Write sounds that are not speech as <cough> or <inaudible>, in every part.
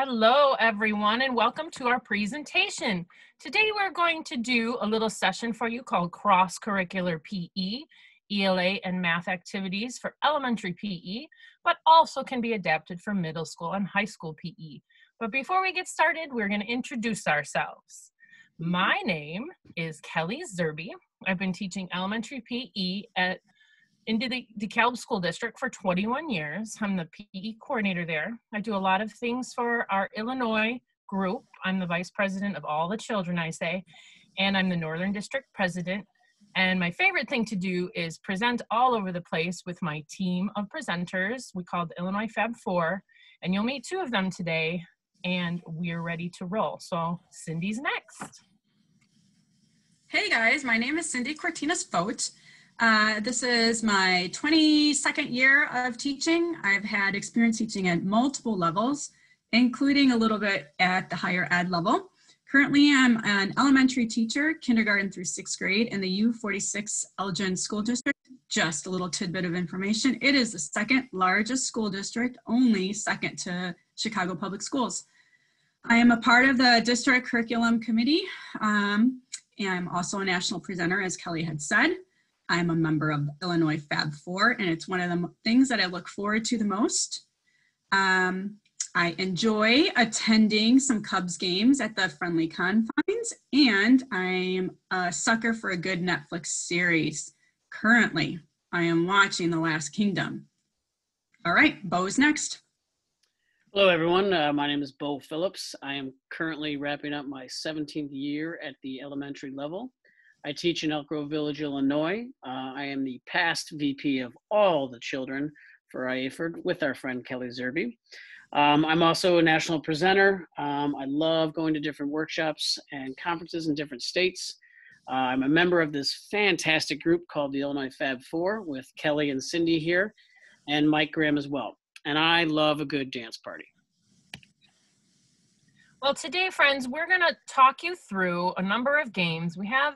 Hello, everyone, and welcome to our presentation. Today, we're going to do a little session for you called Cross-Curricular PE, ELA, and math activities for elementary PE, but also can be adapted for middle school and high school PE. But before we get started, we're going to introduce ourselves. My name is Kelly Zerby. I've been teaching elementary PE at into the DeKalb School District for 21 years. I'm the PE coordinator there. I do a lot of things for our Illinois group. I'm the vice president of all the children, I say, and I'm the Northern District president. And my favorite thing to do is present all over the place with my team of presenters. We call the Illinois Fab Four, and you'll meet two of them today, and we're ready to roll. So Cindie's next. Hey guys, my name is Cindie Cortinas Vogt. Uh, this is my 22nd year of teaching. I've had experience teaching at multiple levels, including a little bit at the higher ed level. Currently, I'm an elementary teacher, kindergarten through sixth grade in the U46 Elgin School District. Just a little tidbit of information. It is the second largest school district, only second to Chicago Public Schools. I am a part of the district curriculum committee, um, and I'm also a national presenter, as Kelly had said. I'm a member of Illinois Fab Four, and it's one of the things that I look forward to the most. Um, I enjoy attending some Cubs games at the friendly confines, and I'm a sucker for a good Netflix series. Currently, I am watching The Last Kingdom. All right, Bo's next. Hello, everyone. Uh, my name is Bo Phillips. I am currently wrapping up my 17th year at the elementary level. I teach in Elk Grove Village, Illinois. Uh, I am the past VP of all the children for IAHPERD with our friend Kelly Zerby. Um, I'm also a national presenter. Um, I love going to different workshops and conferences in different states. Uh, I'm a member of this fantastic group called the Illinois Fab Four with Kelly and Cindie here and Mike Graham as well. And I love a good dance party. Well, today, friends, we're going to talk you through a number of games. We have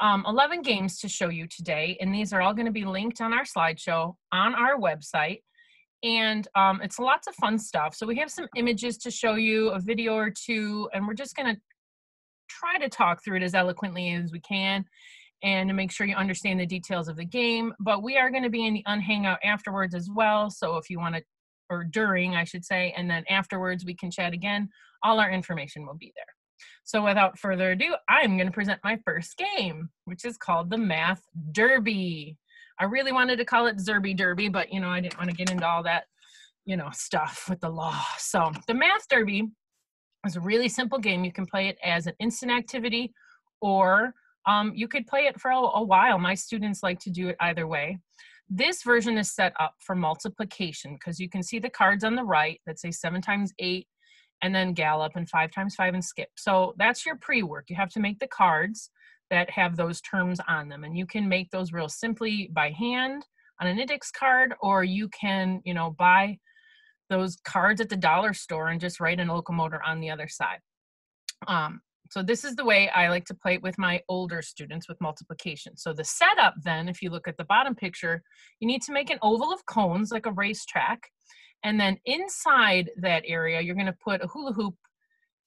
um, 11 games to show you today, and these are all going to be linked on our slideshow on our website. And um, it's lots of fun stuff. So we have some images to show you, a video or two, and we're just going to try to talk through it as eloquently as we can and to make sure you understand the details of the game. But we are going to be in the unhangout afterwards as well. So if you want to, or during, I should say, and then afterwards we can chat again, all our information will be there. So without further ado, I'm going to present my first game, which is called the Math Derby. I really wanted to call it Zerby Derby, but you know, I didn't want to get into all that, you know, stuff with the law. So the Math Derby is a really simple game. You can play it as an instant activity or um, you could play it for a, a while. My students like to do it either way. This version is set up for multiplication because you can see the cards on the right that say seven times eight and then gallop and five times five and skip. So that's your pre-work. You have to make the cards that have those terms on them. And you can make those real simply by hand on an index card, or you can, you know, buy those cards at the dollar store and just write an locomotor on the other side. Um, so this is the way I like to play it with my older students with multiplication. So the setup then, if you look at the bottom picture, you need to make an oval of cones like a racetrack. And then inside that area, you're gonna put a hula hoop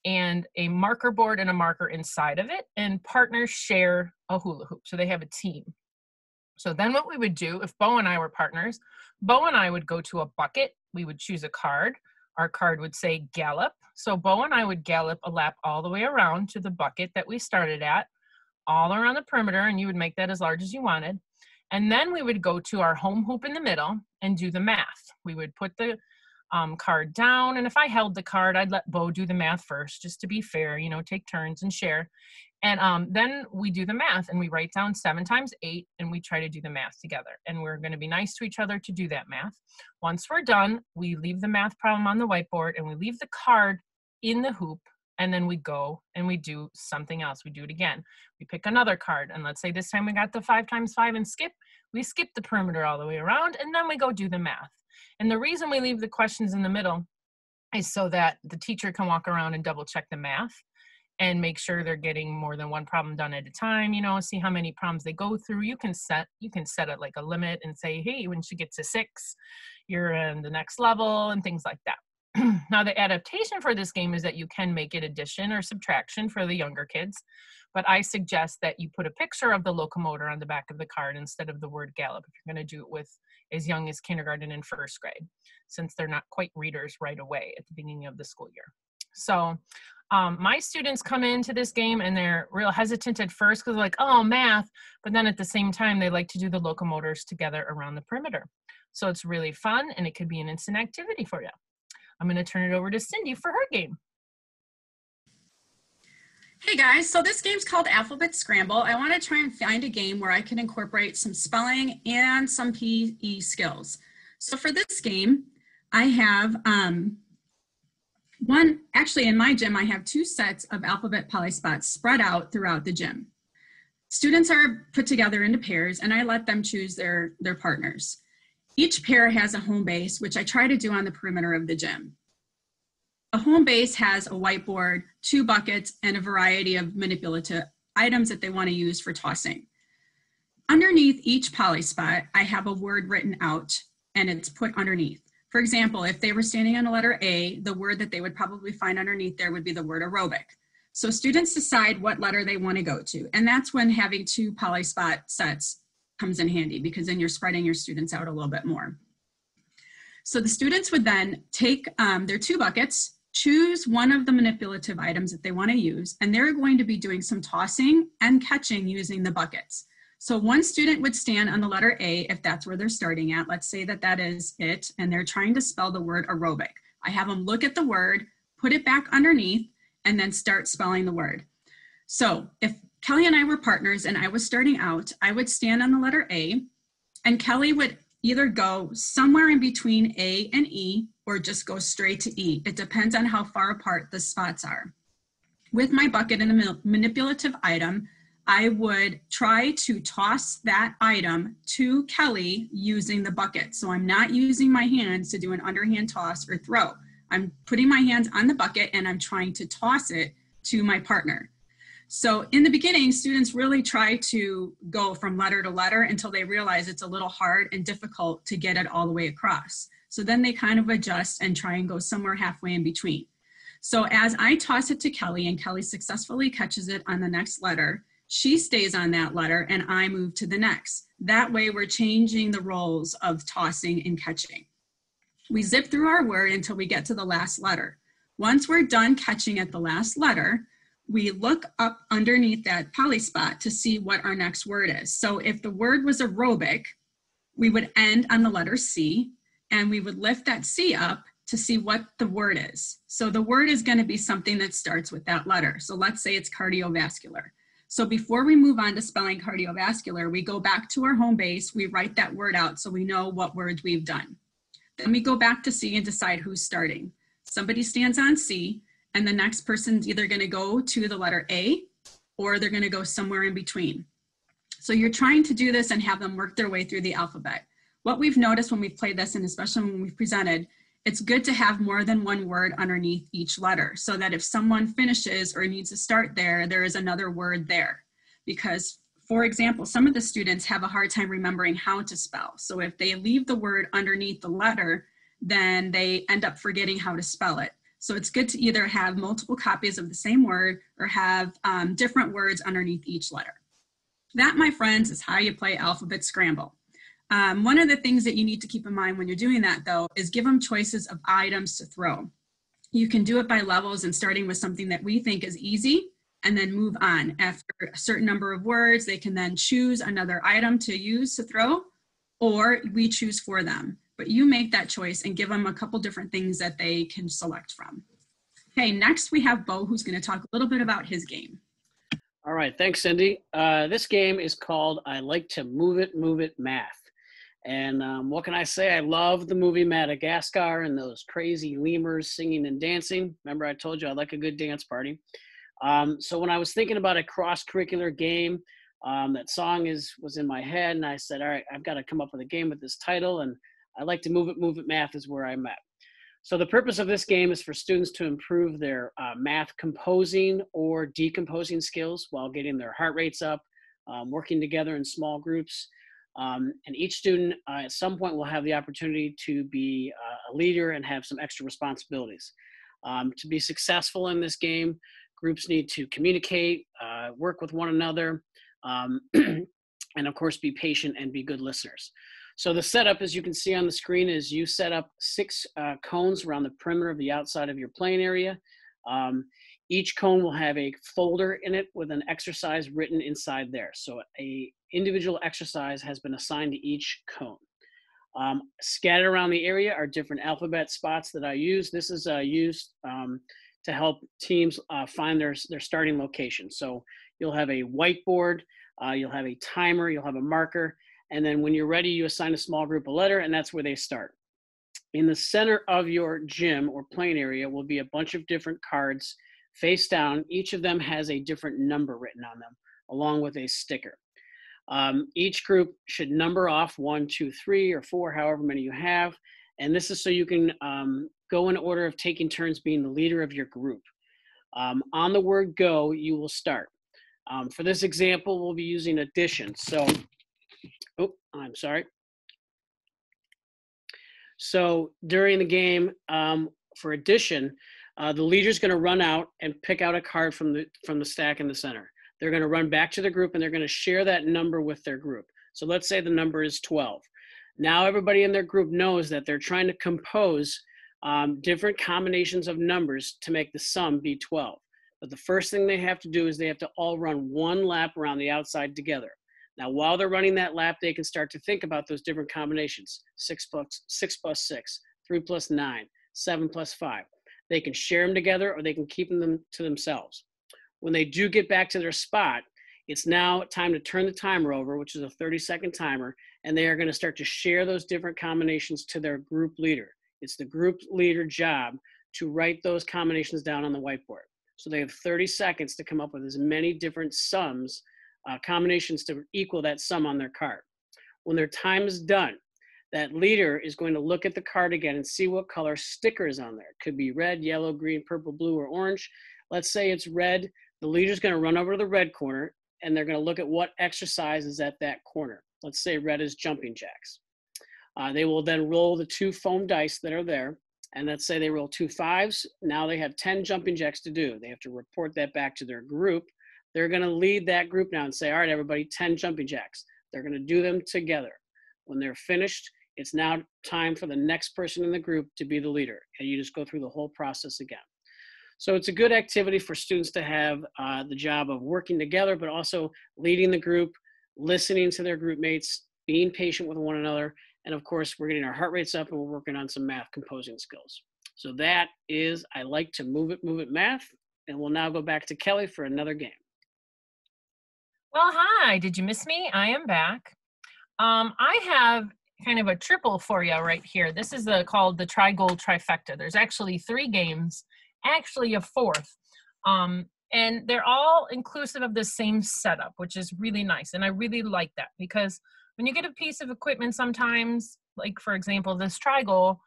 and a marker board and a marker inside of it and partners share a hula hoop. So they have a team. So then what we would do if Bo and I were partners, Bo and I would go to a bucket. We would choose a card. Our card would say gallop. So Bo and I would gallop a lap all the way around to the bucket that we started at, all around the perimeter, and you would make that as large as you wanted. And then we would go to our home hoop in the middle and do the math. We would put the um, card down, and if I held the card, I'd let Bo do the math first, just to be fair, you know, take turns and share. And um, then we do the math and we write down seven times eight and we try to do the math together. And we're going to be nice to each other to do that math. Once we're done, we leave the math problem on the whiteboard and we leave the card in the hoop and then we go and we do something else. We do it again. We pick another card and let's say this time we got the five times five and skip. We skip the perimeter all the way around and then we go do the math. And the reason we leave the questions in the middle is so that the teacher can walk around and double check the math and make sure they're getting more than one problem done at a time you know see how many problems they go through you can set you can set it like a limit and say hey when she gets to six you're in the next level and things like that <clears throat> now, the adaptation for this game is that you can make it addition or subtraction for the younger kids, but I suggest that you put a picture of the locomotor on the back of the card instead of the word gallop if you're going to do it with as young as kindergarten and first grade, since they're not quite readers right away at the beginning of the school year. So um, my students come into this game and they're real hesitant at first because they're like, oh, math. But then at the same time, they like to do the locomotors together around the perimeter. So it's really fun and it could be an instant activity for you. I'm going to turn it over to Cindy for her game. Hey guys, so this game's called Alphabet Scramble. I want to try and find a game where I can incorporate some spelling and some PE skills. So for this game, I have um, one, actually in my gym, I have two sets of alphabet polyspots spread out throughout the gym. Students are put together into pairs and I let them choose their, their partners. Each pair has a home base, which I try to do on the perimeter of the gym. A home base has a whiteboard, two buckets, and a variety of manipulative items that they want to use for tossing. Underneath each poly spot, I have a word written out and it's put underneath. For example, if they were standing on a letter A, the word that they would probably find underneath there would be the word aerobic. So students decide what letter they want to go to. And that's when having two poly spot sets comes in handy because then you're spreading your students out a little bit more. So the students would then take um, their two buckets, choose one of the manipulative items that they want to use, and they're going to be doing some tossing and catching using the buckets. So one student would stand on the letter A if that's where they're starting at. Let's say that that is it, and they're trying to spell the word aerobic. I have them look at the word, put it back underneath, and then start spelling the word. So if Kelly and I were partners and I was starting out, I would stand on the letter A and Kelly would either go somewhere in between A and E or just go straight to E. It depends on how far apart the spots are. With my bucket and the manipulative item, I would try to toss that item to Kelly using the bucket. So I'm not using my hands to do an underhand toss or throw. I'm putting my hands on the bucket and I'm trying to toss it to my partner. So in the beginning, students really try to go from letter to letter until they realize it's a little hard and difficult to get it all the way across. So then they kind of adjust and try and go somewhere halfway in between. So as I toss it to Kelly and Kelly successfully catches it on the next letter, she stays on that letter and I move to the next. That way we're changing the roles of tossing and catching. We zip through our word until we get to the last letter. Once we're done catching at the last letter, we look up underneath that poly spot to see what our next word is. So if the word was aerobic, we would end on the letter C and we would lift that C up to see what the word is. So the word is going to be something that starts with that letter. So let's say it's cardiovascular. So before we move on to spelling cardiovascular, we go back to our home base, we write that word out so we know what words we've done. Then we go back to C and decide who's starting. Somebody stands on C, and the next person's either going to go to the letter A or they're going to go somewhere in between. So you're trying to do this and have them work their way through the alphabet. What we've noticed when we've played this, and especially when we've presented, it's good to have more than one word underneath each letter so that if someone finishes or needs to start there, there is another word there. Because, for example, some of the students have a hard time remembering how to spell. So if they leave the word underneath the letter, then they end up forgetting how to spell it. So it's good to either have multiple copies of the same word or have um, different words underneath each letter. That, my friends, is how you play alphabet scramble. Um, one of the things that you need to keep in mind when you're doing that, though, is give them choices of items to throw. You can do it by levels and starting with something that we think is easy and then move on. After a certain number of words, they can then choose another item to use to throw, or we choose for them but you make that choice and give them a couple different things that they can select from. Okay, next we have Bo who's going to talk a little bit about his game. All right, thanks, Cindie. Uh, this game is called I Like to Move It, Move It Math. And um, what can I say? I love the movie Madagascar and those crazy lemurs singing and dancing. Remember, I told you I like a good dance party. Um, so when I was thinking about a cross-curricular game, um, that song is was in my head, and I said, "All right, I've got to come up with a game with this title." And I like to move it, move it math is where I'm at. So the purpose of this game is for students to improve their uh, math composing or decomposing skills while getting their heart rates up, um, working together in small groups. Um, and each student uh, at some point will have the opportunity to be uh, a leader and have some extra responsibilities. Um, to be successful in this game, groups need to communicate, uh, work with one another, um, <clears throat> and of course be patient and be good listeners. So the setup, as you can see on the screen, is you set up six uh, cones around the perimeter of the outside of your playing area. Um, each cone will have a folder in it with an exercise written inside there. So a individual exercise has been assigned to each cone. Um, scattered around the area are different alphabet spots that I use. This is uh, used um, to help teams uh, find their, their starting location. So you'll have a whiteboard, uh, you'll have a timer, you'll have a marker, and then when you're ready, you assign a small group a letter, and that's where they start. In the center of your gym or playing area will be a bunch of different cards face down. Each of them has a different number written on them, along with a sticker. Um, each group should number off one, two, three, or four, however many you have. And this is so you can um, go in order of taking turns being the leader of your group. Um, on the word go, you will start. Um, for this example, we'll be using addition. So, oh, I'm sorry. So during the game, um, for addition, uh, the leader's going to run out and pick out a card from the from the stack in the center. They're going to run back to the group and they're going to share that number with their group. So let's say the number is 12. Now everybody in their group knows that they're trying to compose um, different combinations of numbers to make the sum be 12. But the first thing they have to do is they have to all run one lap around the outside together. Now, while they're running that lap, they can start to think about those different combinations. Six plus six plus six, three plus nine, seven plus five. They can share them together or they can keep them to themselves. When they do get back to their spot, it's now time to turn the timer over, which is a 30 second timer, and they are going to start to share those different combinations to their group leader. It's the group leader job to write those combinations down on the whiteboard. So they have 30 seconds to come up with as many different sums, uh, combinations to equal that sum on their card. When their time is done, that leader is going to look at the card again and see what color sticker is on there. It could be red, yellow, green, purple, blue, or orange. Let's say it's red. The leader's going to run over to the red corner and they're going to look at what exercise is at that corner. Let's say red is jumping jacks. Uh, they will then roll the two foam dice that are there. And let's say they roll two fives. Now they have 10 jumping jacks to do. They have to report that back to their group. They're going to lead that group now and say, all right, everybody, 10 jumping jacks. They're going to do them together. When they're finished, it's now time for the next person in the group to be the leader. And you just go through the whole process again. So it's a good activity for students to have uh, the job of working together, but also leading the group, listening to their group mates, being patient with one another. And of course, we're getting our heart rates up and we're working on some math composing skills. So that is, I like to move it, move it math. And we'll now go back to Kelly for another game. Well, hi, did you miss me? I am back. Um, I have kind of a triple for you right here. This is a, called the Tri-Goal Trifecta. There's actually three games, actually a fourth. Um, and they're all inclusive of the same setup, which is really nice. And I really like that because when you get a piece of equipment sometimes, like for example, this Tri-Goal,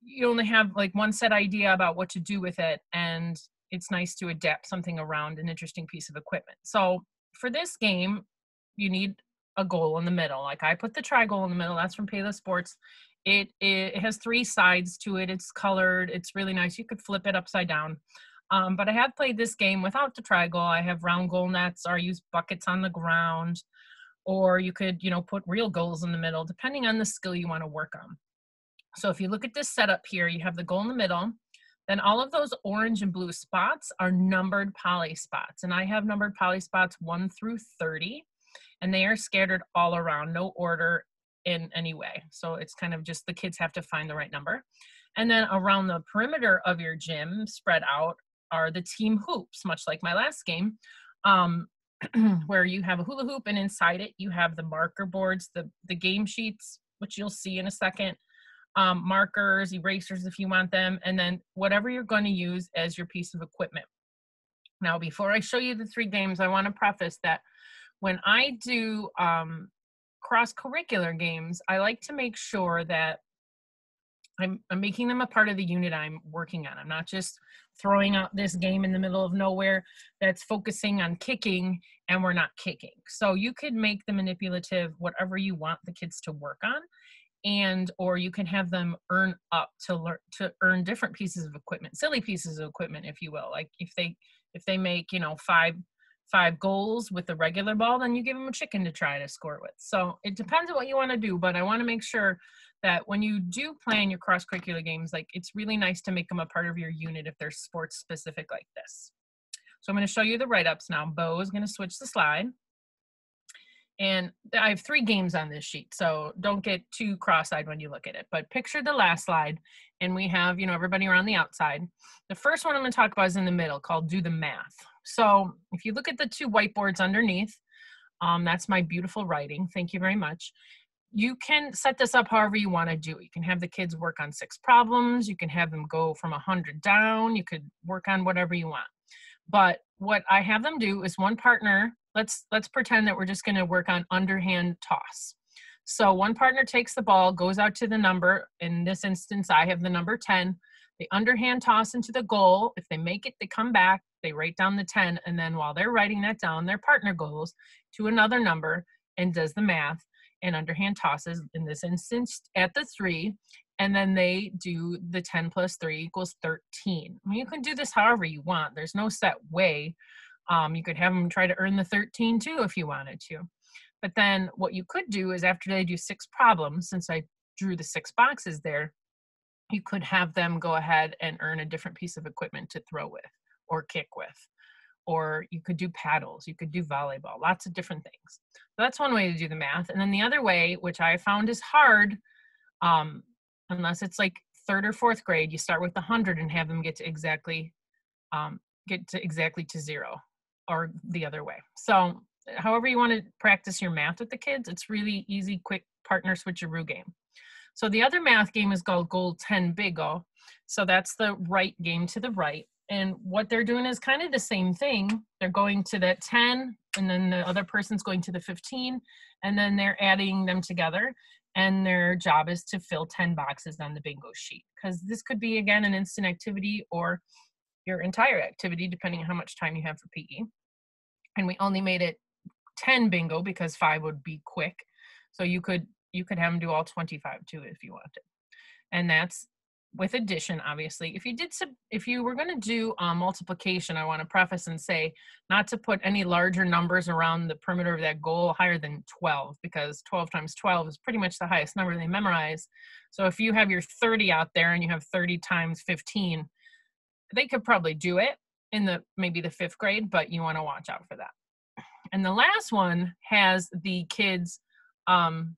you only have like one set idea about what to do with it. And it's nice to adapt something around an interesting piece of equipment. So for this game, you need a goal in the middle. Like I put the Tri-Goal in the middle. That's from Palos Sports. It, it, has three sides to it. It's colored. It's really nice. You could flip it upside down. Um, but I have played this game without the Tri-Goal. I have round goal nets or I use buckets on the ground. Or you could, you know, put real goals in the middle, depending on the skill you want to work on. So if you look at this setup here, you have the goal in the middle. Then all of those orange and blue spots are numbered poly spots. And I have numbered poly spots 1 through 30 and they are scattered all around, no order in any way. So it's kind of just the kids have to find the right number. And then around the perimeter of your gym, spread out, are the team hoops, much like my last game, um, <clears throat> where you have a hula hoop and inside it you have the marker boards, the, the game sheets, which you'll see in a second, um, markers, erasers if you want them, and then whatever you're going to use as your piece of equipment. Now, before I show you the three games, I want to preface that when I do um, cross curricular games, I like to make sure that I'm, I'm making them a part of the unit I'm working on. I'm not just throwing out this game in the middle of nowhere that's focusing on kicking and we're not kicking. So you could make the manipulative whatever you want the kids to work on and or you can have them earn up to learn to earn different pieces of equipment silly pieces of equipment if you will like if they if they make you know five five goals with the regular ball then you give them a chicken to try to score with. So it depends on what you want to do but i want to make sure that when you do plan your cross curricular games like it's really nice to make them a part of your unit if they're sports specific like this. So i'm going to show you the write-ups now. Bo is going to switch the slide and I have three games on this sheet, so don't get too cross-eyed when you look at it. But picture the last slide, and we have, you know, everybody around the outside. The first one I'm gonna talk about is in the middle, called Do the Math. So if you look at the two whiteboards underneath, um, that's my beautiful writing. Thank you very much. You can set this up however you wanna do. It. You can have the kids work on six problems. You can have them go from 100 down. You could work on whatever you want. But what I have them do is one partner let's let's pretend that we're just going to work on underhand toss. So one partner takes the ball, goes out to the number. In this instance, I have the number 10. They underhand toss into the goal. If they make it, they come back, they write down the 10. And then while they're writing that down, their partner goes to another number and does the math and underhand tosses, in this instance, at the three. And then they do the 10 plus 3 equals 13. I mean, you can do this however you want. There's no set way. Um, you could have them try to earn the 13 too if you wanted to. But then what you could do is after they do six problems, since I drew the six boxes there, you could have them go ahead and earn a different piece of equipment to throw with or kick with. Or you could do paddles, you could do volleyball, lots of different things. So that's one way to do the math. And then the other way, which I found is hard, um, unless it's like third or fourth grade, you start with the 100 and have them get to exactly um, get to exactly to zero or the other way. So however you want to practice your math with the kids, it's really easy, quick partner switcheroo game. So the other math game is called Goal 10 Bingo. So that's the right game to the right. And what they're doing is kind of the same thing. They're going to that 10, and then the other person's going to the 15, and then they're adding them together. And their job is to fill 10 boxes on the bingo sheet. Because this could be, again, an instant activity or your entire activity, depending on how much time you have for PE and we only made it 10 bingo because five would be quick. So you could you could have them do all 25 too if you wanted. And that's with addition obviously if you did sub, if you were going to do uh, multiplication i want to preface and say not to put any larger numbers around the perimeter of that goal higher than 12 because 12 times 12 is pretty much the highest number they memorize so if you have your 30 out there and you have 30 times 15 they could probably do it in the maybe the fifth grade, but you want to watch out for that. And the last one has the kids um,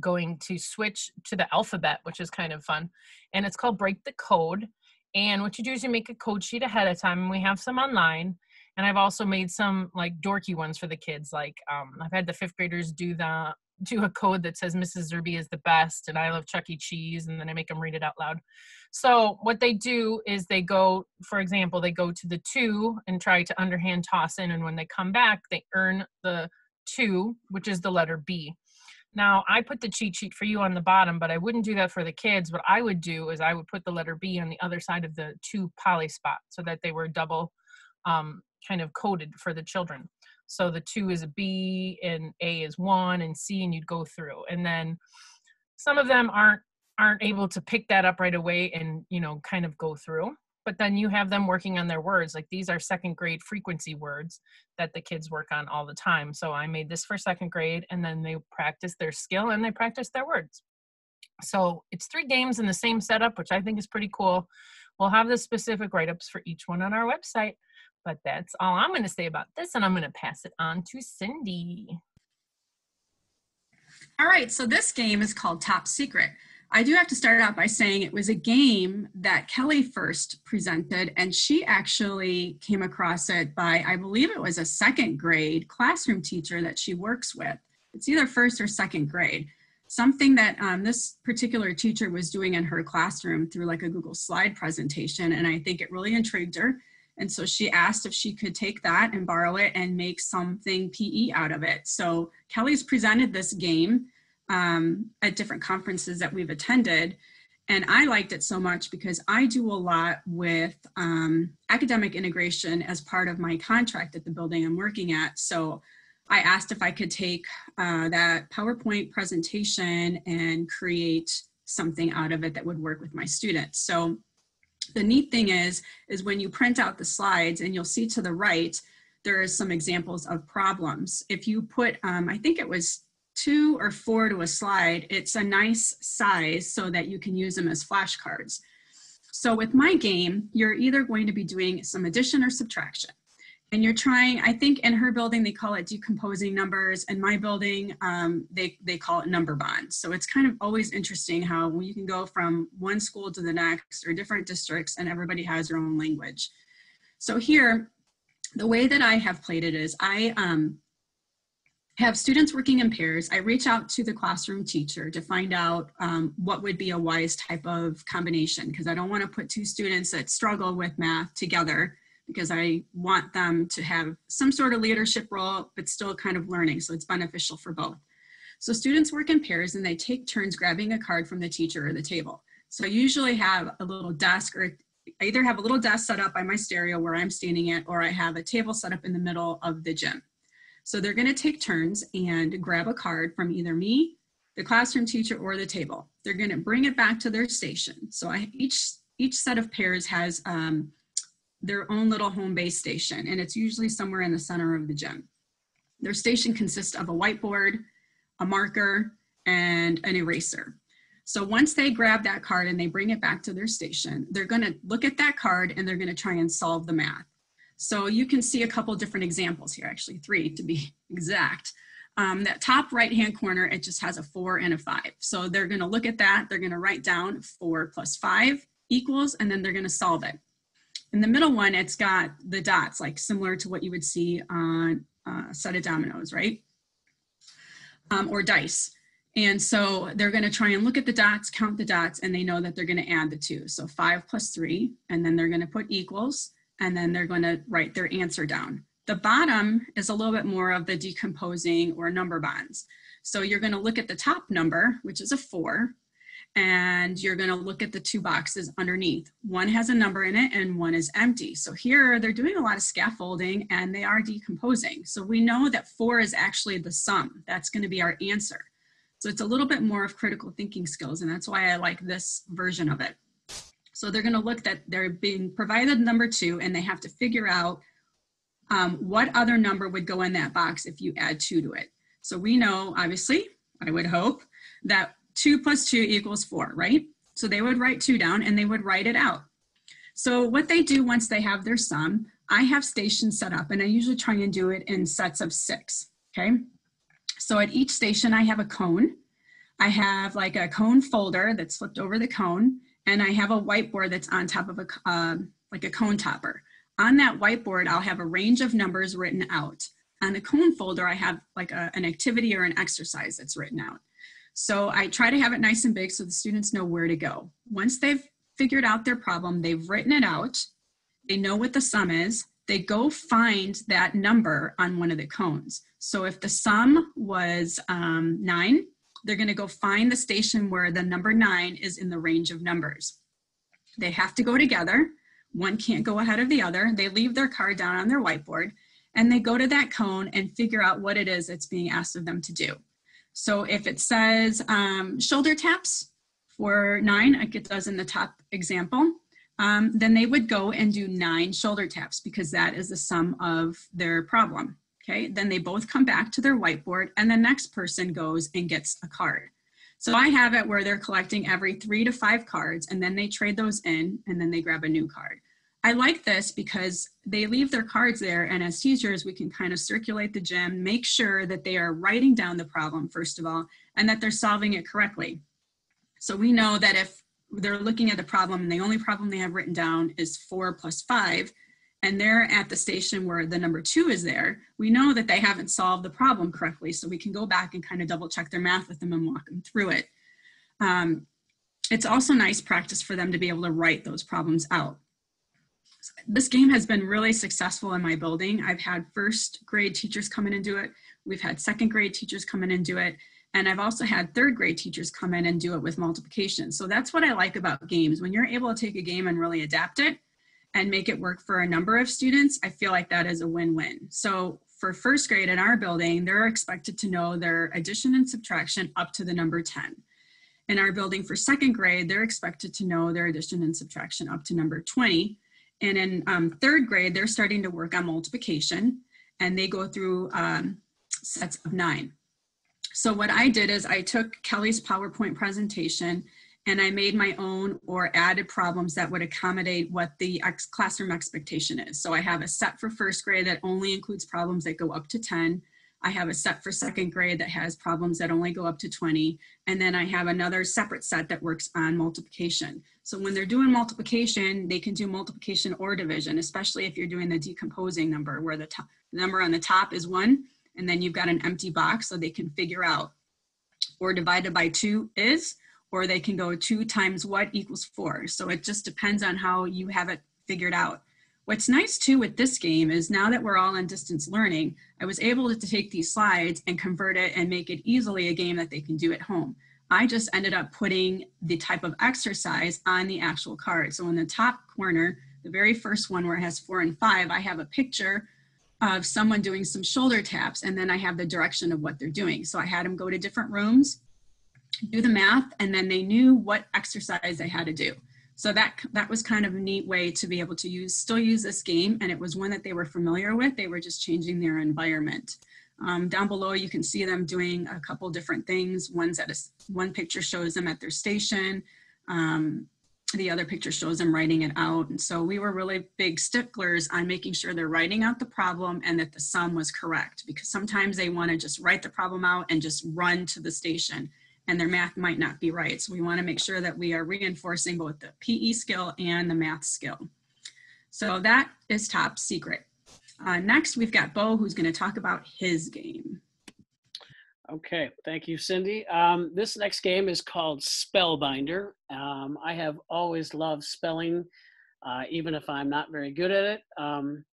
going to switch to the alphabet, which is kind of fun. And it's called Break the Code. And what you do is you make a code sheet ahead of time, and we have some online. And I've also made some like dorky ones for the kids. Like um, I've had the fifth graders do the do a code that says Mrs. Zerby is the best and I love Chuck E. Cheese, and then I make them read it out loud. So what they do is they go, for example, they go to the two and try to underhand toss in, and when they come back, they earn the two, which is the letter B. Now, I put the cheat sheet for you on the bottom, but I wouldn't do that for the kids. What I would do is I would put the letter B on the other side of the two poly spot so that they were double um, kind of coded for the children. So the two is a B and A is one and C and you'd go through. And then some of them aren't aren't able to pick that up right away and you know kind of go through but then you have them working on their words like these are second grade frequency words that the kids work on all the time so i made this for second grade and then they practice their skill and they practice their words so it's three games in the same setup which i think is pretty cool we'll have the specific write-ups for each one on our website but that's all I'm going to say about this, and I'm going to pass it on to Cindie. All right, so this game is called Top Secret. I do have to start out by saying it was a game that Kelly first presented, and she actually came across it by, I believe it was a second grade classroom teacher that she works with. It's either first or second grade. Something that um, this particular teacher was doing in her classroom through like a Google slide presentation, and I think it really intrigued her. And so she asked if she could take that and borrow it and make something PE out of it. So Kelly's presented this game um, at different conferences that we've attended. And I liked it so much because I do a lot with um, academic integration as part of my contract at the building I'm working at. So I asked if I could take uh, that PowerPoint presentation and create something out of it that would work with my students. So the neat thing is, is when you print out the slides and you'll see to the right, there is some examples of problems. If you put, um, I think it was two or four to a slide, it's a nice size so that you can use them as flashcards. So with my game, you're either going to be doing some addition or subtraction. And you're trying, I think in her building, they call it decomposing numbers. In my building, um, they, they call it number bonds. So it's kind of always interesting how you can go from one school to the next or different districts and everybody has their own language. So here, the way that I have played it is I um, have students working in pairs. I reach out to the classroom teacher to find out um, what would be a wise type of combination because I don't want to put two students that struggle with math together because I want them to have some sort of leadership role but still kind of learning so it's beneficial for both. So students work in pairs and they take turns grabbing a card from the teacher or the table. So I usually have a little desk or I either have a little desk set up by my stereo where I'm standing at or I have a table set up in the middle of the gym. So they're going to take turns and grab a card from either me, the classroom teacher, or the table. They're going to bring it back to their station. So I, each each set of pairs has um, their own little home base station, and it's usually somewhere in the center of the gym. Their station consists of a whiteboard, a marker, and an eraser. So once they grab that card and they bring it back to their station, they're going to look at that card and they're going to try and solve the math. So you can see a couple different examples here, actually three to be <laughs> exact. Um, that top right hand corner, it just has a four and a five. So they're gonna look at that, they're gonna write down four plus five equals, and then they're gonna solve it. In the middle one, it's got the dots, like similar to what you would see on a set of dominoes, right? Um, or dice. And so they're gonna try and look at the dots, count the dots, and they know that they're gonna add the two. So five plus three, and then they're gonna put equals, and then they're going to write their answer down. The bottom is a little bit more of the decomposing or number bonds. So you're going to look at the top number, which is a four, and you're going to look at the two boxes underneath. One has a number in it and one is empty. So here they're doing a lot of scaffolding and they are decomposing. So we know that four is actually the sum. That's going to be our answer. So it's a little bit more of critical thinking skills, and that's why I like this version of it. So they're going to look that they're being provided number two and they have to figure out um, what other number would go in that box if you add two to it. So we know, obviously, I would hope, that two plus two equals four, right? So they would write two down and they would write it out. So what they do once they have their sum, I have stations set up and I usually try and do it in sets of six, okay? So at each station I have a cone. I have like a cone folder that's flipped over the cone and I have a whiteboard that's on top of a, uh, like a cone topper. On that whiteboard, I'll have a range of numbers written out. On the cone folder, I have like a, an activity or an exercise that's written out. So I try to have it nice and big so the students know where to go. Once they've figured out their problem, they've written it out, they know what the sum is, they go find that number on one of the cones. So if the sum was um, nine, they're going to go find the station where the number nine is in the range of numbers. They have to go together. One can't go ahead of the other. They leave their card down on their whiteboard and they go to that cone and figure out what it is that's being asked of them to do. So if it says um, shoulder taps for nine, like it does in the top example, um, then they would go and do nine shoulder taps because that is the sum of their problem. Okay, then they both come back to their whiteboard and the next person goes and gets a card. So I have it where they're collecting every three to five cards and then they trade those in and then they grab a new card. I like this because they leave their cards there and as teachers we can kind of circulate the gym, make sure that they are writing down the problem first of all and that they're solving it correctly. So we know that if they're looking at the problem and the only problem they have written down is four plus five, and they're at the station where the number two is there, we know that they haven't solved the problem correctly. So we can go back and kind of double check their math with them and walk them through it. Um, it's also nice practice for them to be able to write those problems out. This game has been really successful in my building. I've had first grade teachers come in and do it. We've had second grade teachers come in and do it. And I've also had third grade teachers come in and do it with multiplication. So that's what I like about games. When you're able to take a game and really adapt it and make it work for a number of students, I feel like that is a win-win. So for first grade in our building, they're expected to know their addition and subtraction up to the number 10. In our building for second grade, they're expected to know their addition and subtraction up to number 20. And in um, third grade, they're starting to work on multiplication and they go through um, sets of nine. So what I did is I took Kelly's PowerPoint presentation and I made my own or added problems that would accommodate what the ex classroom expectation is. So I have a set for first grade that only includes problems that go up to 10. I have a set for second grade that has problems that only go up to 20. And then I have another separate set that works on multiplication. So when they're doing multiplication, they can do multiplication or division, especially if you're doing the decomposing number where the, the number on the top is one and then you've got an empty box so they can figure out or divided by two is, or they can go two times what equals four. So it just depends on how you have it figured out. What's nice too with this game is now that we're all in distance learning, I was able to take these slides and convert it and make it easily a game that they can do at home. I just ended up putting the type of exercise on the actual card. So in the top corner, the very first one where it has four and five, I have a picture of someone doing some shoulder taps and then I have the direction of what they're doing. So I had them go to different rooms, do the math, and then they knew what exercise they had to do. So that that was kind of a neat way to be able to use still use this game, and it was one that they were familiar with. They were just changing their environment. Um, down below, you can see them doing a couple different things. One's at a, one picture shows them at their station. Um, the other picture shows them writing it out. And so we were really big sticklers on making sure they're writing out the problem and that the sum was correct because sometimes they want to just write the problem out and just run to the station and their math might not be right. So we want to make sure that we are reinforcing both the PE skill and the math skill. So that is top secret. Uh, next, we've got Bo who's going to talk about his game. Okay, thank you, Cindie. Um, this next game is called Spellbinder. Um, I have always loved spelling, uh, even if I'm not very good at it. Um,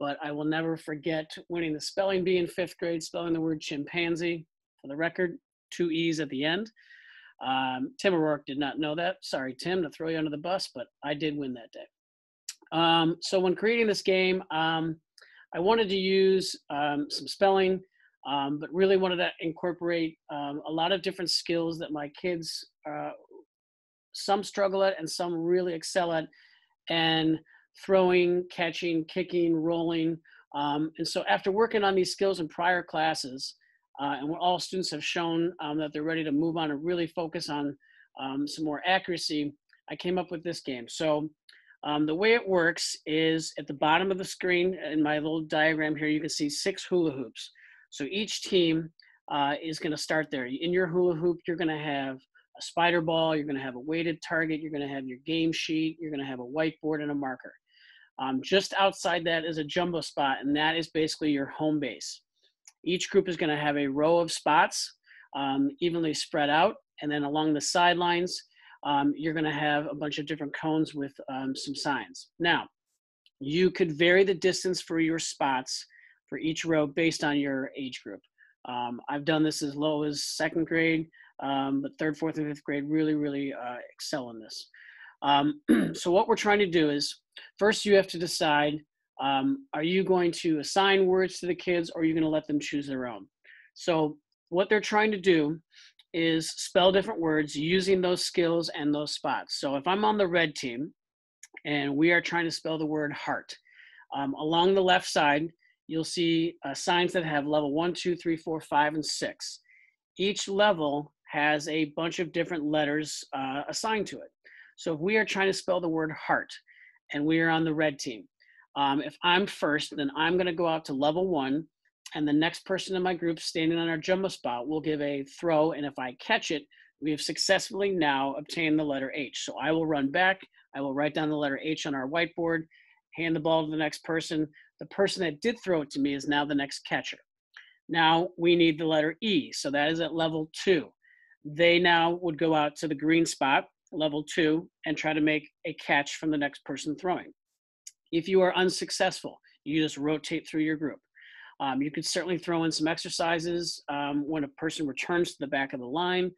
but I will never forget winning the spelling bee in fifth grade, spelling the word chimpanzee. For the record, two E's at the end. Um, Tim O'Rourke did not know that. Sorry, Tim, to throw you under the bus, but I did win that day. Um, so when creating this game, um, I wanted to use some spelling um, but really wanted to incorporate um, a lot of different skills that my kids uh, some struggle at and some really excel at and throwing catching kicking rolling um, and so after working on these skills in prior classes uh, and all students have shown um, that they're ready to move on and really focus on um, some more accuracy i came up with this game so um, the way it works is at the bottom of the screen in my little diagram here you can see six hula hoops so each team uh, is going to start there. In your hula hoop, you're going to have a spider ball, you're going to have a weighted target, you're going to have your game sheet, you're going to have a whiteboard and a marker. Um, just outside that is a jumbo spot, and that is basically your home base. Each group is going to have a row of spots um, evenly spread out, and then along the sidelines, um, you're going to have a bunch of different cones with um, some signs. Now, you could vary the distance for your spots for each row based on your age group. Um, I've done this as low as second grade, um, but third, fourth, and fifth grade really, really uh, excel in this. Um, <clears throat> so what we're trying to do is first you have to decide, um, are you going to assign words to the kids or are you going to let them choose their own? So what they're trying to do is spell different words using those skills and those spots. So if I'm on the red team and we are trying to spell the word heart, um, along the left side, you'll see uh, signs that have level one, two, three, four, five, and six. Each level has a bunch of different letters uh, assigned to it. So if we are trying to spell the word heart and we are on the red team, um, if I'm first, then I'm going to go out to level one, and the next person in my group standing on our jumbo spot will give a throw, and if I catch it, we have successfully now obtained the letter H. So I will run back, I will write down the letter H on our whiteboard, hand the ball to the next person the person that did throw it to me is now the next catcher. Now we need the letter E, so that is at level two. They now would go out to the green spot, level two, and try to make a catch from the next person throwing. If you are unsuccessful, you just rotate through your group. Um, you could certainly throw in some exercises um, when a person returns to the back of the line.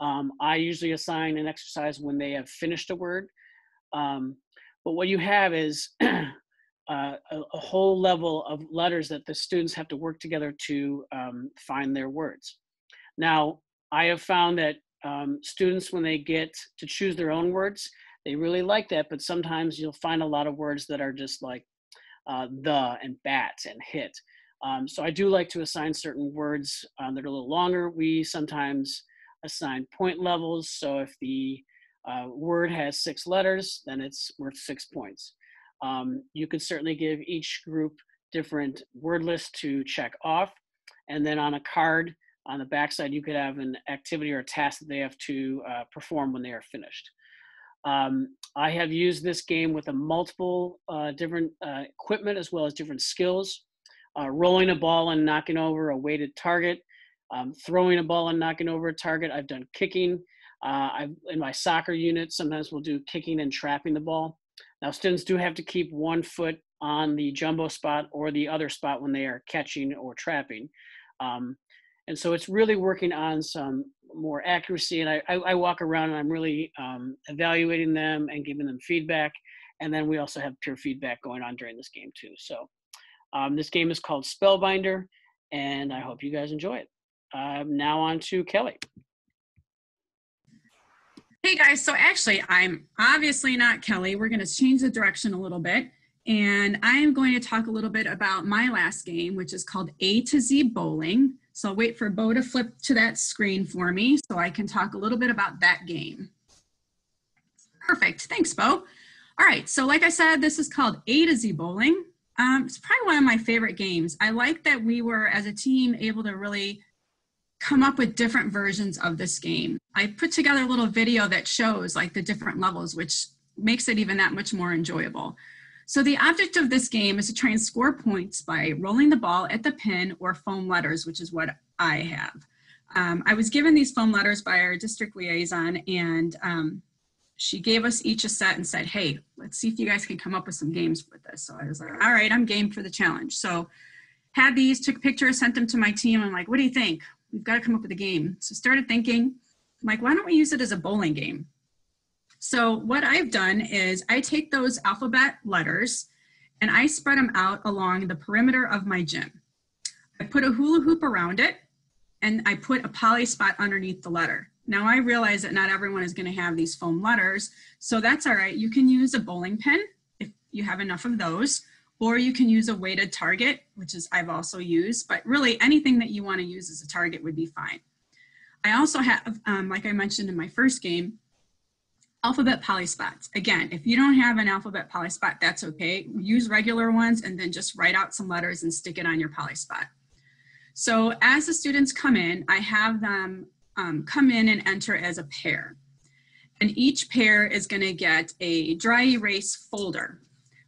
Um, I usually assign an exercise when they have finished a word. Um, but what you have is <clears throat> uh, a, a, whole level of letters that the students have to work together to um, find their words. Now, I have found that um, students, when they get to choose their own words, they really like that, but sometimes you'll find a lot of words that are just like uh, the and bat and hit. Um, so I do like to assign certain words um, that are a little longer. We sometimes assign point levels. So if the uh, word has six letters, then it's worth six points. Um, you could certainly give each group different word lists to check off. And then on a card on the backside, you could have an activity or a task that they have to uh, perform when they are finished. Um, I have used this game with a multiple uh, different uh, equipment as well as different skills. Uh, rolling a ball and knocking over a weighted target, um, throwing a ball and knocking over a target. I've done kicking. Uh, I've, in my soccer unit, sometimes we'll do kicking and trapping the ball. Now, students do have to keep one foot on the jumbo spot or the other spot when they are catching or trapping. Um, and so it's really working on some more accuracy. And I, I, I walk around and I'm really um, evaluating them and giving them feedback. And then we also have peer feedback going on during this game too. So um, this game is called Spellbinder, and I hope you guys enjoy it. Um, now on to Kelly. Hey guys, so actually I'm obviously not Kelly. We're gonna change the direction a little bit. And I am going to talk a little bit about my last game, which is called A to Z Bowling. So I'll wait for Bo to flip to that screen for me so I can talk a little bit about that game. Perfect, thanks Bo. All right, so like I said, this is called A to Z Bowling. Um, it's probably one of my favorite games. I like that we were, as a team, able to really come up with different versions of this game. I put together a little video that shows like the different levels, which makes it even that much more enjoyable. So the object of this game is to try and score points by rolling the ball at the pin or foam letters, which is what I have. Um, I was given these foam letters by our district liaison and um, she gave us each a set and said, hey, let's see if you guys can come up with some games with this. So I was like, all right, I'm game for the challenge. So had these, took pictures, sent them to my team. I'm like, what do you think? We've got to come up with a game. So started thinking, I'm like, why don't we use it as a bowling game? So what I've done is I take those alphabet letters and I spread them out along the perimeter of my gym. I put a hula hoop around it and I put a poly spot underneath the letter. Now I realize that not everyone is gonna have these foam letters, so that's all right. You can use a bowling pin if you have enough of those, or you can use a weighted target, which is I've also used, but really anything that you wanna use as a target would be fine. I also have, um, like I mentioned in my first game, alphabet polyspots. Again, if you don't have an alphabet polyspot, that's okay. Use regular ones and then just write out some letters and stick it on your polyspot. So as the students come in, I have them um, come in and enter as a pair. And each pair is gonna get a dry erase folder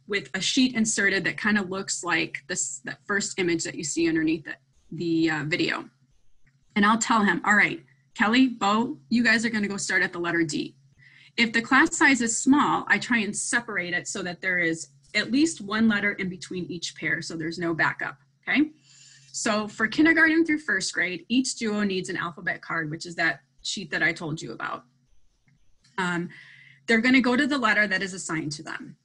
with a sheet inserted that kind of looks like this that first image that you see underneath it, the uh, video. And I'll tell him, all right, Kelly, Bo, you guys are gonna go start at the letter D. If the class size is small, I try and separate it so that there is at least one letter in between each pair so there's no backup, okay? So for kindergarten through first grade, each duo needs an alphabet card, which is that sheet that I told you about. Um, they're gonna go to the letter that is assigned to them.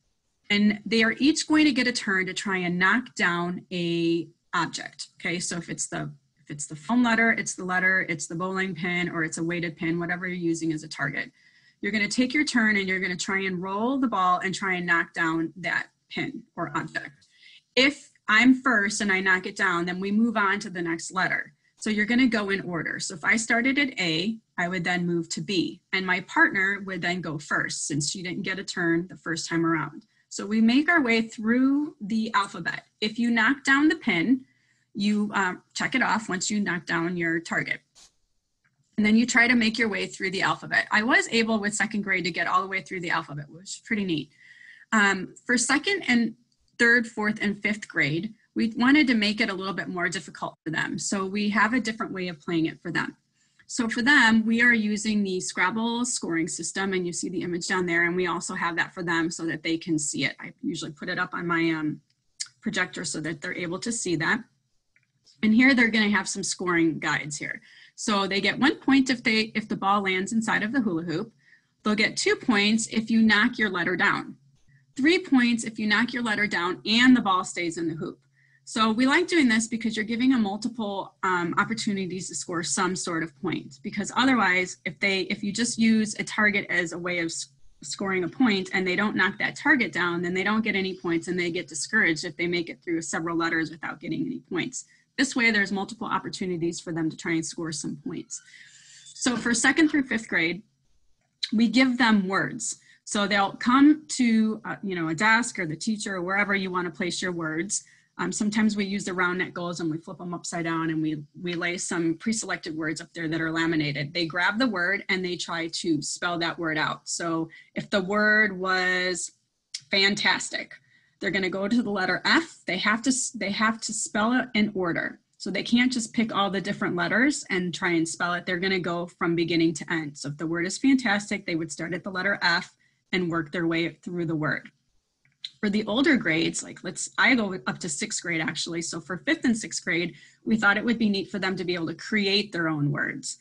And they are each going to get a turn to try and knock down a object, okay? So if it's the if it's the foam letter, it's the letter, it's the bowling pin, or it's a weighted pin, whatever you're using as a target. You're gonna take your turn and you're gonna try and roll the ball and try and knock down that pin or object. If I'm first and I knock it down, then we move on to the next letter. So you're gonna go in order. So if I started at A, I would then move to B and my partner would then go first since she didn't get a turn the first time around. So we make our way through the alphabet. If you knock down the pin, you uh, check it off once you knock down your target and then you try to make your way through the alphabet. I was able with second grade to get all the way through the alphabet, which is pretty neat. Um, for second and third, fourth, and fifth grade, we wanted to make it a little bit more difficult for them. So we have a different way of playing it for them. So for them, we are using the Scrabble scoring system, and you see the image down there, and we also have that for them so that they can see it. I usually put it up on my um, projector so that they're able to see that. And here they're gonna have some scoring guides here. So they get one point if they if the ball lands inside of the hula hoop. They'll get two points if you knock your letter down. Three points if you knock your letter down and the ball stays in the hoop. So we like doing this because you're giving them multiple um, opportunities to score some sort of point. Because otherwise, if they if you just use a target as a way of scoring a point and they don't knock that target down, then they don't get any points and they get discouraged if they make it through several letters without getting any points. This way, there's multiple opportunities for them to try and score some points. So for second through fifth grade, we give them words. So they'll come to uh, you know a desk or the teacher or wherever you want to place your words. Um, sometimes we use the round net goals and we flip them upside down and we, we lay some pre-selected words up there that are laminated. They grab the word and they try to spell that word out. So if the word was fantastic, they're gonna go to the letter F. They have to, they have to spell it in order. So they can't just pick all the different letters and try and spell it. They're gonna go from beginning to end. So if the word is fantastic, they would start at the letter F and work their way through the word for the older grades, like let's, I go up to sixth grade actually. So for fifth and sixth grade, we thought it would be neat for them to be able to create their own words.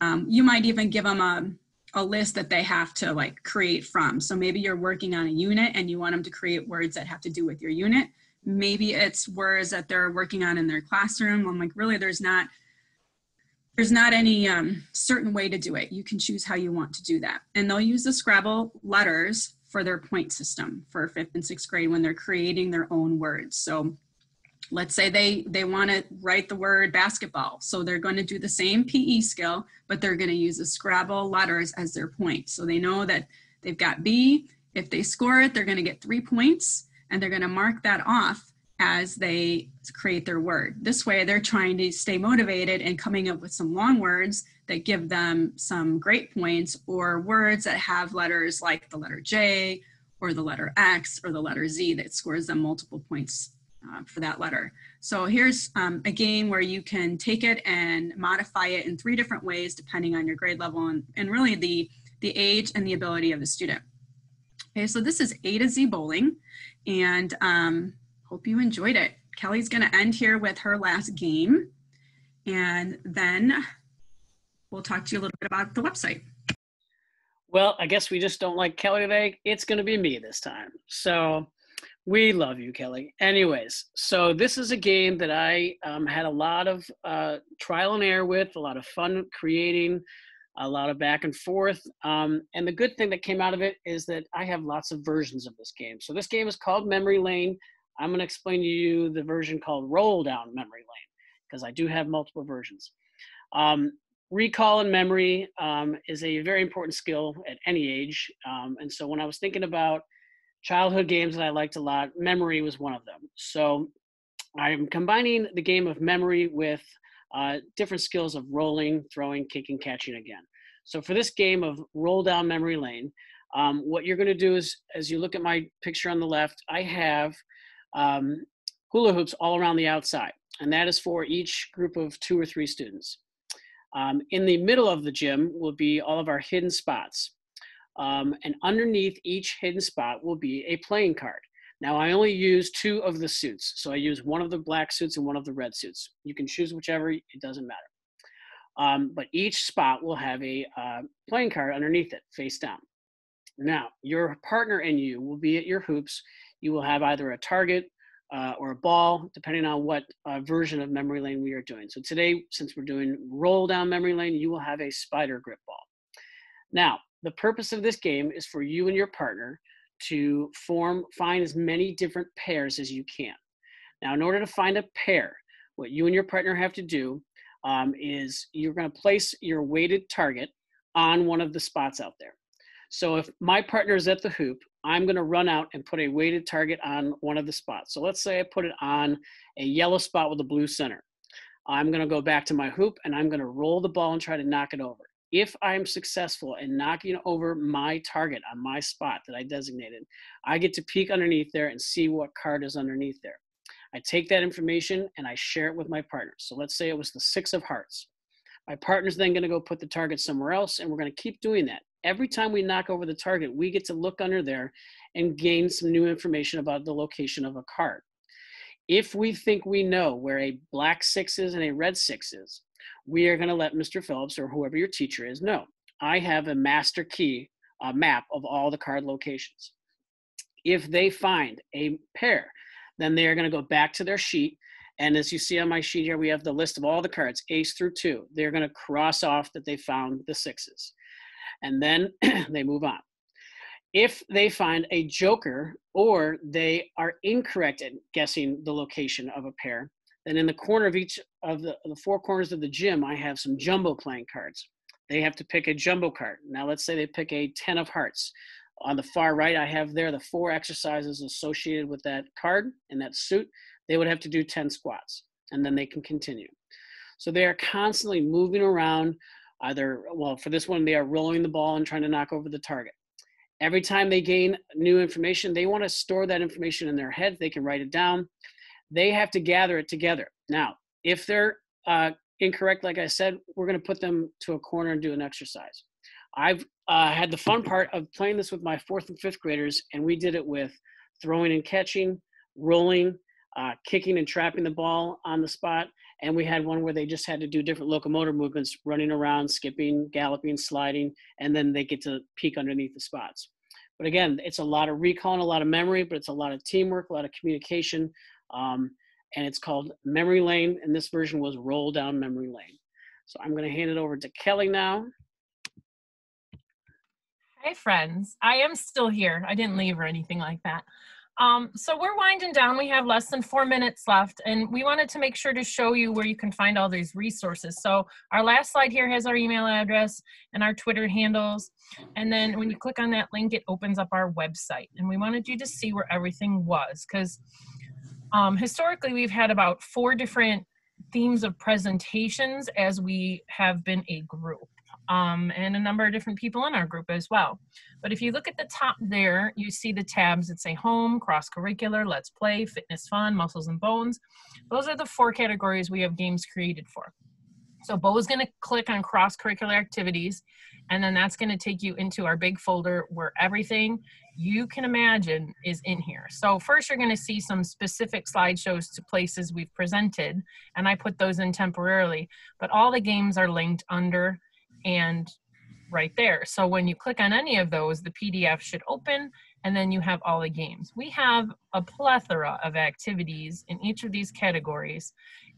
Um, you might even give them a, a list that they have to like create from. So maybe you're working on a unit and you want them to create words that have to do with your unit. Maybe it's words that they're working on in their classroom. I'm like, really, there's not, there's not any um, certain way to do it. You can choose how you want to do that. And they'll use the Scrabble letters for their point system for fifth and sixth grade when they're creating their own words. So let's say they they want to write the word basketball so they're going to do the same pe skill but they're going to use the scrabble letters as their point so they know that they've got b. If they score it they're going to get three points and they're going to mark that off as they create their word. This way, they're trying to stay motivated and coming up with some long words that give them some great points or words that have letters like the letter J or the letter X or the letter Z that scores them multiple points uh, for that letter. So here's um, a game where you can take it and modify it in three different ways depending on your grade level and, and really the, the age and the ability of the student. Okay, so this is A to Z bowling and um, Hope you enjoyed it. Kelly's going to end here with her last game, and then we'll talk to you a little bit about the website. Well, I guess we just don't like Kelly today. It's going to be me this time. So we love you, Kelly. Anyways, so this is a game that I um, had a lot of uh, trial and error with, a lot of fun creating, a lot of back and forth. Um, and the good thing that came out of it is that I have lots of versions of this game. So this game is called Memory Lane. I'm going to explain to you the version called roll down memory lane because I do have multiple versions. Um, recall and memory um, is a very important skill at any age. Um, and so when I was thinking about childhood games that I liked a lot, memory was one of them. So I'm combining the game of memory with uh, different skills of rolling, throwing, kicking, catching again. So for this game of roll down memory lane, um, what you're going to do is, as you look at my picture on the left, I have um, hula hoops all around the outside, and that is for each group of two or three students. Um, in the middle of the gym will be all of our hidden spots. Um, and underneath each hidden spot will be a playing card. Now I only use two of the suits. So I use one of the black suits and one of the red suits. You can choose whichever, it doesn't matter. Um, but each spot will have a uh, playing card underneath it, face down. Now, your partner and you will be at your hoops you will have either a target uh, or a ball, depending on what uh, version of memory lane we are doing. So today, since we're doing roll down memory lane, you will have a spider grip ball. Now, the purpose of this game is for you and your partner to form, find as many different pairs as you can. Now, in order to find a pair, what you and your partner have to do um, is you're going to place your weighted target on one of the spots out there. So if my partner is at the hoop, I'm going to run out and put a weighted target on one of the spots. So let's say I put it on a yellow spot with a blue center. I'm going to go back to my hoop and I'm going to roll the ball and try to knock it over. If I'm successful in knocking over my target on my spot that I designated, I get to peek underneath there and see what card is underneath there. I take that information and I share it with my partner. So let's say it was the six of hearts. My partner's then going to go put the target somewhere else, and we're going to keep doing that every time we knock over the target, we get to look under there and gain some new information about the location of a card. If we think we know where a black six is and a red six is, we are going to let Mr. Phillips or whoever your teacher is know. I have a master key a map of all the card locations. If they find a pair, then they are going to go back to their sheet. And as you see on my sheet here, we have the list of all the cards, ace through two. They're going to cross off that they found the sixes. And then <clears throat> they move on. If they find a joker or they are incorrect at guessing the location of a pair, then in the corner of each of the, the four corners of the gym, I have some jumbo playing cards. They have to pick a jumbo card. Now, let's say they pick a 10 of hearts. On the far right, I have there the four exercises associated with that card and that suit. They would have to do 10 squats, and then they can continue. So they are constantly moving around, either, well, for this one, they are rolling the ball and trying to knock over the target. Every time they gain new information, they want to store that information in their head. They can write it down. They have to gather it together. Now, if they're uh, incorrect, like I said, we're going to put them to a corner and do an exercise. I've uh, had the fun part of playing this with my fourth and fifth graders, and we did it with throwing and catching, rolling, uh, kicking and trapping the ball on the spot. And we had one where they just had to do different locomotor movements, running around, skipping, galloping, sliding, and then they get to peek underneath the spots. But again, it's a lot of recall and a lot of memory, but it's a lot of teamwork, a lot of communication. Um, and it's called Memory Lane, and this version was Roll Down Memory Lane. So I'm going to hand it over to Kelly now. Hi, friends. I am still here. I didn't leave or anything like that. Um, so we're winding down. We have less than four minutes left, and we wanted to make sure to show you where you can find all these resources. So our last slide here has our email address and our Twitter handles. And then when you click on that link, it opens up our website. And we wanted you to see where everything was because um, historically, we've had about four different themes of presentations as we have been a group um, and a number of different people in our group as well. But if you look at the top there, you see the tabs that say home, cross curricular, let's play, fitness fun, muscles and bones. Those are the four categories we have games created for. So Bo is going to click on cross curricular activities, and then that's going to take you into our big folder where everything you can imagine is in here. So first you're going to see some specific slideshows to places we've presented, and I put those in temporarily, but all the games are linked under and right there. So when you click on any of those, the PDF should open and then you have all the games. We have a plethora of activities in each of these categories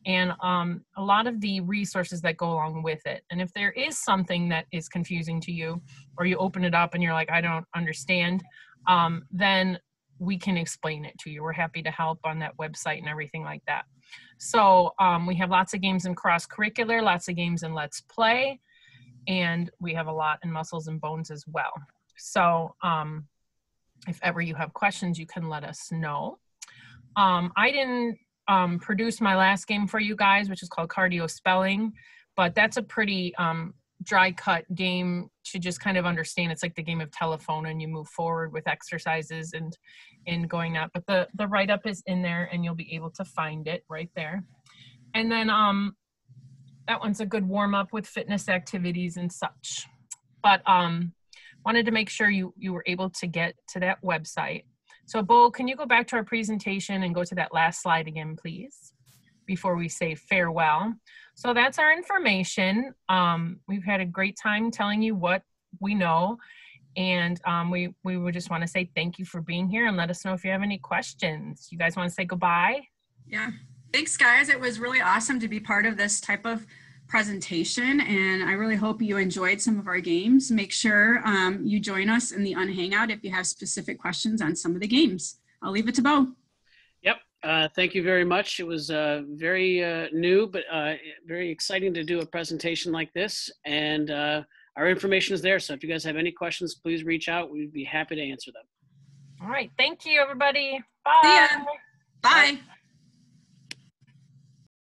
and um, a lot of the resources that go along with it. And if there is something that is confusing to you, or you open it up and you're like, I don't understand, um, then we can explain it to you. We're happy to help on that website and everything like that. So um, we have lots of games in cross curricular, lots of games in Let's Play, and we have a lot in Muscles and Bones as well. So um, if ever you have questions, you can let us know. Um, I didn't um, produced my last game for you guys, which is called Cardio Spelling. But that's a pretty um, dry cut game to just kind of understand. It's like the game of telephone, and you move forward with exercises and and going up. But the the write up is in there, and you'll be able to find it right there. And then um, that one's a good warm up with fitness activities and such. But um, wanted to make sure you you were able to get to that website. So Bo, can you go back to our presentation and go to that last slide again, please, before we say farewell. So that's our information. Um, we've had a great time telling you what we know. And um, we, we would just want to say thank you for being here and let us know if you have any questions. You guys want to say goodbye? Yeah. Thanks, guys. It was really awesome to be part of this type of presentation and I really hope you enjoyed some of our games. Make sure um, you join us in the Unhangout if you have specific questions on some of the games. I'll leave it to Bo. Yep. Uh, thank you very much. It was uh, very uh, new, but uh, very exciting to do a presentation like this. And uh, our information is there. So if you guys have any questions, please reach out. We'd be happy to answer them. All right. Thank you, everybody. Bye. Bye.